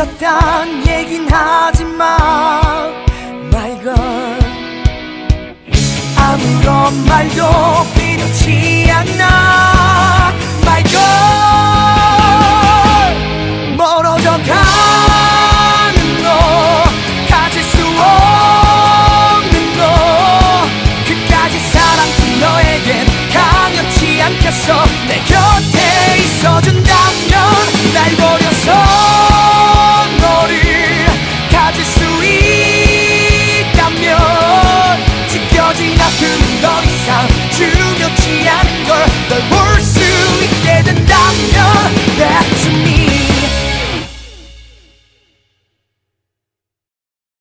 미쳤단 얘긴 하지마 말걸 아무런 말도 필요치 않아. 말걸 멀어져 가. out to